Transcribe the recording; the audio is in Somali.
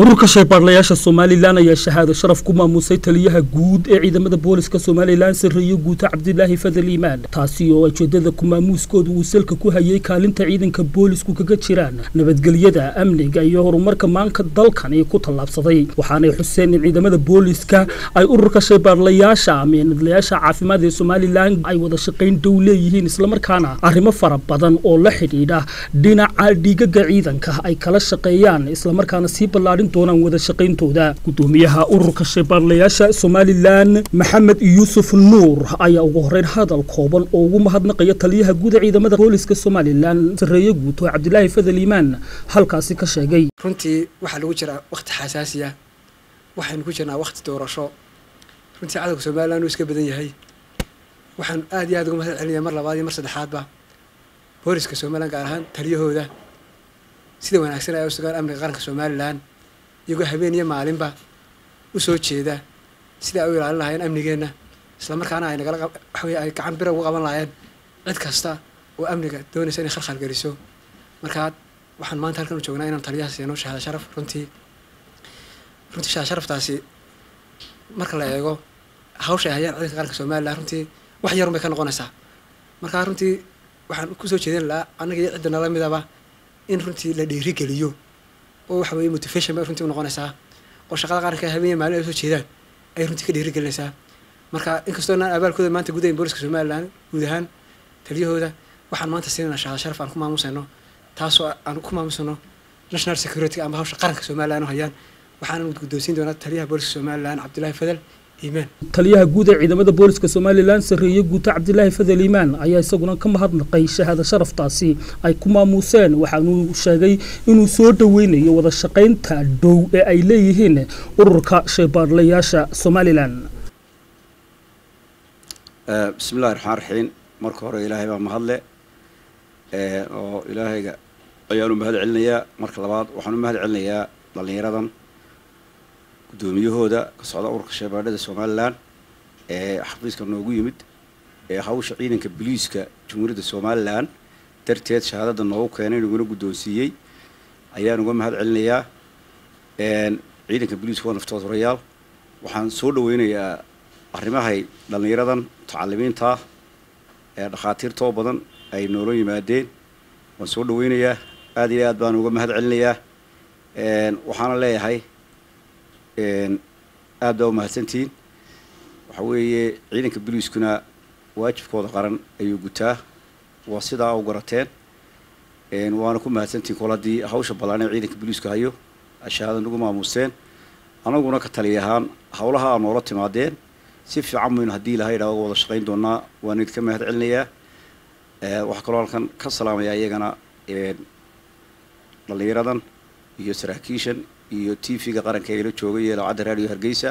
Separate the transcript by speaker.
Speaker 1: ururka shaybaadlayaasha somalilan ayaa shahaado sharaf ku maamusay taliyaha guud ee ciidamada booliska somalilan sarreeye guuta cabdilaahi fadal iimaan taasi oo ujeedada ku maamuuskooda uu salka ku hayay kaalinta ciidanka boolisku kaga jiraan. Nabadgelyada amniga iyo horumarka maanka dalkani ku tallaabsaday. Waxaanay xuseen in ciidamada booliska ay ururka shaybaadlayaasha amiinadlayaasha caafimaad ee somalilan ay wada shaqayn dhow leeyihiin islamarkaana arrimo fara badan oo la xidhiidha. Dhinaca dhiigaga ciidanka ay kala shaqeeyaan islamarkaana sii ballaadhin doonaan wada shaqayntooda. Gudoomiyaha ururka shaybaadlayaasha somalilan maxamed yuusuf nuur ayaa ugu horeyn hadal kooban oo ugu mahadnaqaya taliyaha guud ciidamada booliska somalilan sarreeye guuto cabdilaahi fadal iimaan halkaasi ka sheegay.
Speaker 2: Runtii waxaa lagu jiraa waqti xasaasiya. Waxaynu ku jirnaa waqti doorasho. Runtii cadowga somalilan uu iska badan yahay. Waxaan aad iyo aad uga mahad celinayaa mar labaad iyo mar saddexaadba. Booliska somalilan gaar ahaan taliyahooda sida wanaagsan ay u sugaan amniga qaranka somalilan iyagoo habeen iyo maalinba u soo jeeda. Sida ay u ilaalin lahaayeen amnigeenna islamarkaana ay nagala waxaweye ay gacan bira uga qaban lahaayeen. Cid kasta oo amniga doonaysa inay khalkhal geliso. Markaa waxaan maanta halkan u joognaa inaan taliyaha siino shahaada sharaf. Runtii runtii shahaada sharaftaasi marka la eego hawsha ay hayaan ciidanka qaranka somalilan runtii wax yarun bay ka noqonaysaa. Markaa runtii waxaan ku soo jeedin lahaa annaga iyo cidda nala midaba in runtii la dhiirigeliyo oo waxa weye motivation bay runtii unoqonaysaa oo shaqada qaranka habeen maalin ay soo jeedaan ay runtii ka dhiirigelinaysaa. Marka inkastoo inaan abaalkooda maanta gudayn booliska somalilan guud ahaan taliyahooda waxaan maanta siinayna shahaada sharaf aan ku maamusayno taasoo aan ku maamusayno national security ama hawsha qaranka somalilan u hayaan. Waxaan guddoonsiin doonaa taliyaha booliska somalilan cabdilaahi fadal
Speaker 1: taliyaha guud ee ciidamada booliska somalilan sarreeye guuta cabdilaahi fadal iimaan ayaa isaguna ka mahadnaqay shahaada sharaftaasi ay ku maamuuseen. Waxaanuu sheegay inuu soo dhoweynayo wada shaqaynta dhow ee ay leeyihiin ururka shaybaadlayaasha somalilan
Speaker 3: bismi illahi raxmaan raxiim marka hore ilaahay baa mahadle oo ilaahayga ayaan u mahad celinayaa marka labaad waxaan u mahad celinayaa dhallinyaradan guddoomiyahooda ka socda ururka shaybaadhada somalilan ee xafiiska noogu yimid ee hawsha ciidanka boliiska jumhuuriyadda somalilan darteed shahaadada noogu keenay naguna guddoonsiiyey ayaan uga mahad celinayaa ciidanka boliiska waa naftood horayaal waxaan soo dhaweynayaa arrimahay dhallinyaradan mutacalimiinta ee dhakhaatiirtoo badan ay noola yimaadeen. Waan soo dhaweynayaa aad iyo aad baan uga mahad celinayaa. Waxaana leeyahay aad baa umahadsantihiin waxa weeye ciidanka boliiskuna waajibkooda qaran ayuu gutaa. Waa sidaa u garateen. Waana ku mahadsantihiin kol haddii hawsha ballaan ee ciidanka boliiska hayo shahaada nagu maamuusteen anaguna ka taliya ahaan hawlaha aa noola timaadeen si fiican maynu haddii ilahay idhaa uga wada shaqayn doonaa waan idinka mahad celinayaa waxaa kaloo halkan ka salaamayaa iyagana dhallinyaradan iyo saraakiishan iyo t v-ga qaranka ila joogay iyo laacadda raadiyo hargeysa